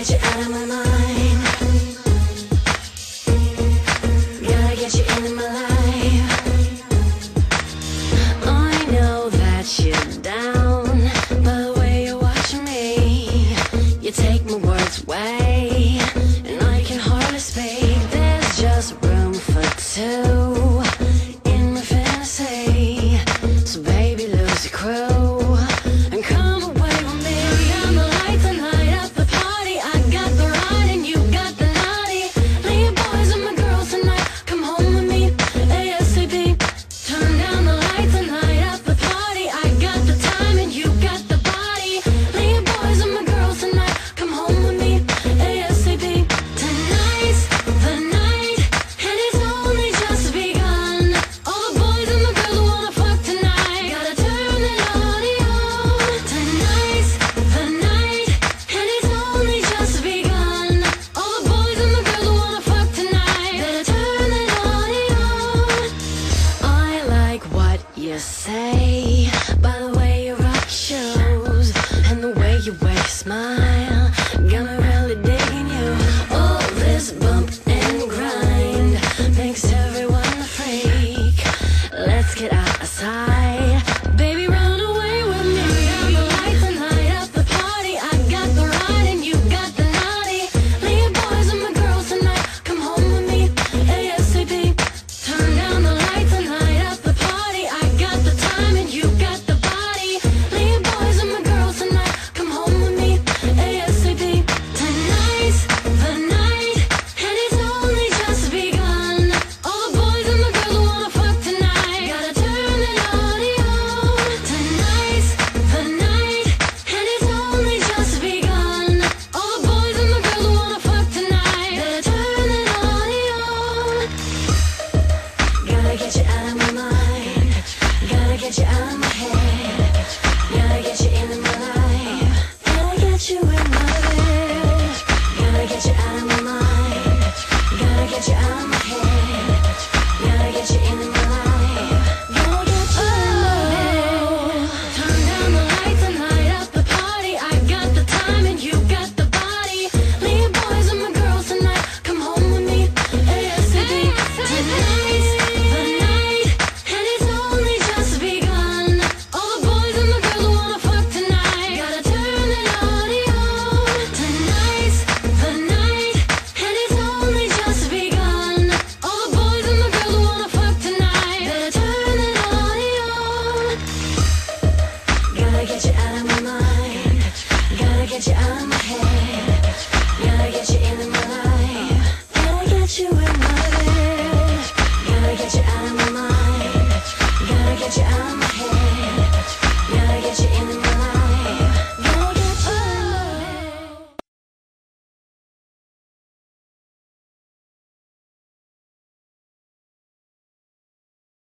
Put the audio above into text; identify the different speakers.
Speaker 1: get you out of my mind. Gotta get you into my life. I know that you're down, but the way you watch me, you take my words away. Your smile. Get you I'm.